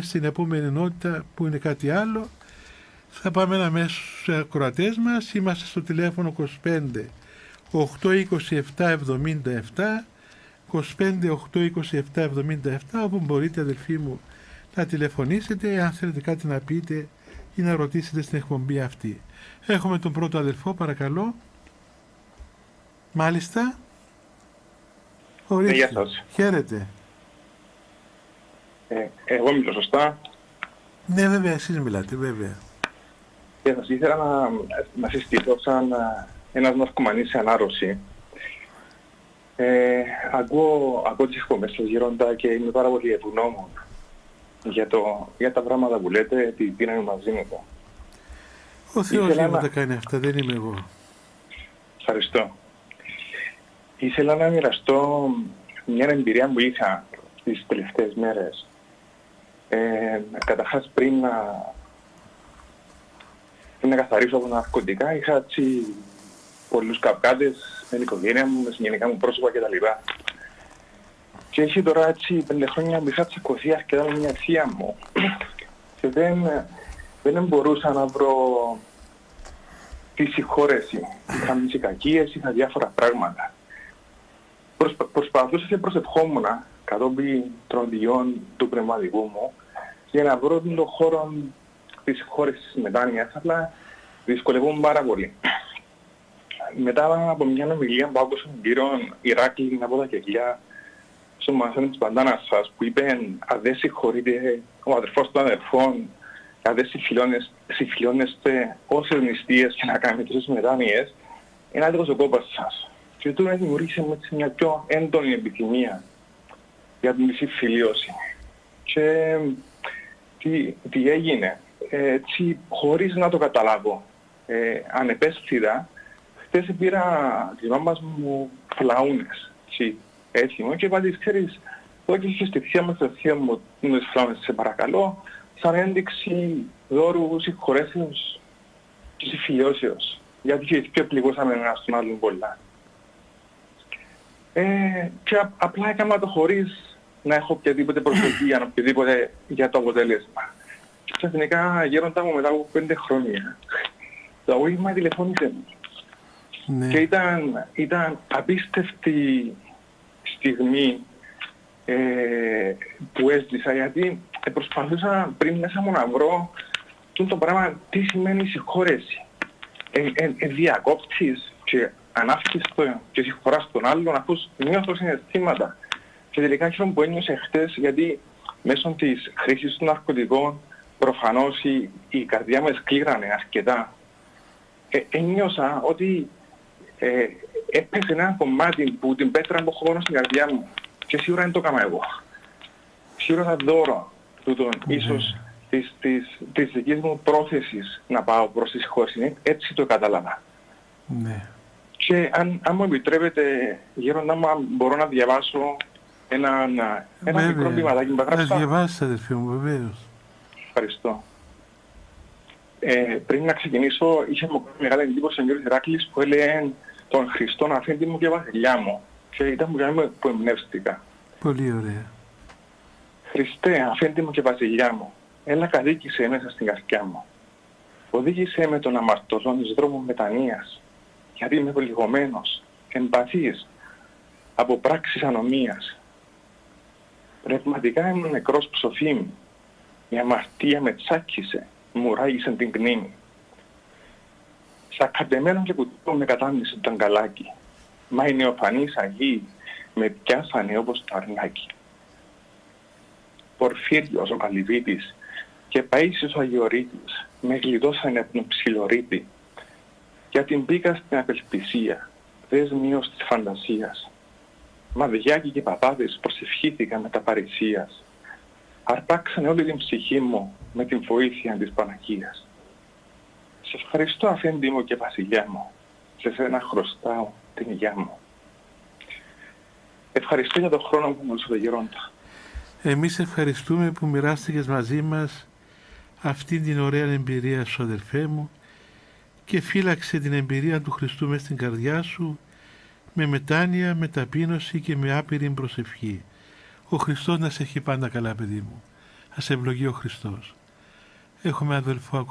στην επόμενη ενότητα που είναι κάτι άλλο. Θα πάμε ένα μέσο στους ακροατές μας. Είμαστε στο τηλέφωνο 25 827 77 25 827 77 όπου μπορείτε αδελφοί μου να τηλεφωνήσετε αν θέλετε κάτι να πείτε ή να ρωτήσετε στην εκπομπή αυτή. Έχουμε τον πρώτο αδελφό παρακαλώ. Μάλιστα. Ορίστε. γεια σας. Χαίρετε. Ε, εγώ μιλώ σωστά. Ναι βέβαια, εσείς μιλάτε βέβαια. Και σας ήθελα να, να συστηθώ σαν ε, ένας ναρκωμανής σε ανάρρωση. Ε, ακούω, ακούω τις εκπομπές σας γύροντα και είμαι πάρα πολύ ευγνώμων για, το, για τα πράγματα που λέτε, επειδή πήραμε μαζί μου εδώ. Ο Θεός δεν να... τα κάνει αυτά, δεν είμαι εγώ. Ευχαριστώ. Ήθελα να μοιραστώ μια εμπειρία που είχα τις τελευταίες μέρες. Ε, καταρχάς πριν να, πριν να καθαρίσω από τα ναρκωτικά είχα έτσι πολλούς καυκάτες με την οικογένεια μου, με συγγενικά μου πρόσωπα κτλ. Και έχει τώρα έτσι πέντε χρόνια που είχα τσακωθεί αρκετά με μια θεία μου και δεν, δεν μπορούσα να βρω τη συγχώρεση. Είχα μισή κακίες, είχα διάφορα πράγματα. Προσπα, προσπαθούσα και προσευχόμουν κατόπιν των διών του πνευματικού μου για να βρω τον χώρο της χώρας της μετάνοιας, αλλά δυσκολευόμουν πάρα πολύ. Μετά από μια ομιλία που άκουσα τον κύριο Ηράκλη από τα κελιά στον μαθαίνο της Παντάνας σας που είπε αν δεν συγχωρείτε ο αδερφός των αδερφών, αν δεν συμφιλιώνεστε όσες νηστείες και να κάνετε τόσες μετάνοιες, είναι άδικος ο κόπας σας. Και τώρα δημιουργήσε μου έτσι μια πιο έντονη επιθυμία για την συμφιλίωση. Και τι, τι έγινε. Έτσι, χωρίς να το καταλάβω, ε, ανεπαίσθητα, χτες πήρα τη μάμας μου φλαούνες, έτσι, έτοιμο και είπα ξέρεις, εδώ και είχε στη θεία μου, στη θεία μου, μου τις φλαούνες, σε παρακαλώ, σαν ένδειξη δώρου συγχωρέσεως και συμφιλιώσεως. Γιατί και πιο πληγώσαμε ένας στον άλλον πολλά. Ε, και απλά έκανα το χωρίς να έχω οποιαδήποτε προσοχή οποιαδήποτε για το αποτέλεσμα. Και ξαφνικά γέροντα μου μετά από πέντε χρόνια, το απόγευμα τηλεφώνησε μου. Ναι. Και ήταν, ήταν απίστευτη στιγμή ε, που έζησα γιατί προσπαθούσα πριν μέσα μου να βρω το πράγμα τι σημαίνει συγχώρεση. Ε, ε, ε, διακόψεις και ανάφκεις το και συγχωράς τον άλλον αφού νιώθω συναισθήματα. Και τελικά χαίρομαι που ένιωσε χτες γιατί μέσω της χρήσης των ναρκωτικών προφανώς η, η καρδιά μου σκλήρανε αρκετά. Ε, ένιωσα ότι ε, έπεσε ένα κομμάτι που την πέτρα που έχω πάνω στην καρδιά μου και σίγουρα δεν το έκανα εγώ. Σίγουρα θα δώρο τούτον mm-hmm. ίσως της, της, της δικής μου πρόθεσης να πάω προς τη συγχώρηση. Έτσι το κατάλαβα. Ναι. Και αν, αν μου επιτρέπετε, γέροντα μου, μπορώ να διαβάσω ένα, ένα μικρό ποιηματάκι που έγραψα. Να διαβάσεις αδερφοί μου, βεβαίως. Ευχαριστώ. Ε, πριν να ξεκινήσω, είχε μου κάνει μεγάλη εντύπωση ο κ. Ηράκλης που έλεγε τον Χριστόν αφέντη μου και βασιλιά μου. Και ήταν μου κάνει που εμπνεύστηκα. Πολύ ωραία. Χριστέ, αφέντη μου και βασιλιά μου, έλα κατοίκησε μέσα στην καρδιά μου. Οδήγησε με τον αμαρτωλόν εις δρόμο μετανοίας, γιατί είμαι πληγωμένος, εμπαθής, από πράξεις ανομίας. Πνευματικά ήμουν νεκρός ψοφή μου. Η αμαρτία με τσάκισε, μου ράγισε την πνήμη. Σακαντεμένο και κουτό με κατάμνησε το αγκαλάκι. Μα οι νεοφανείς Αγίοι με πιάσανε όπως το αρνάκι. Πορφύριος ο Καλυβίτης και Παΐσιος ο Αγιορείτης με γλιτώσανε από τον ψιλορίτη. Γιατί μπήκα στην απελπισία, δεσμίος της φαντασίας. Μαδιάκοι και παπάδες προσευχήθηκαν με τα παρησίας. Αρπάξανε όλη την ψυχή μου με την βοήθεια της Παναγίας. Σε ευχαριστώ αφέντη μου και βασιλιά μου. Σε σένα χρωστάω την υγειά μου. Ευχαριστώ για τον χρόνο που μου έδωσε Γερόντα. Εμείς ευχαριστούμε που μοιράστηκες μαζί μας αυτή την ωραία εμπειρία σου αδερφέ μου και φύλαξε την εμπειρία του Χριστού μες στην καρδιά σου με μετάνοια, με ταπείνωση και με άπειρη προσευχή. Ο Χριστός να σε έχει πάντα καλά παιδί μου. Ας ευλογεί ο Χριστός. Έχουμε αδελφό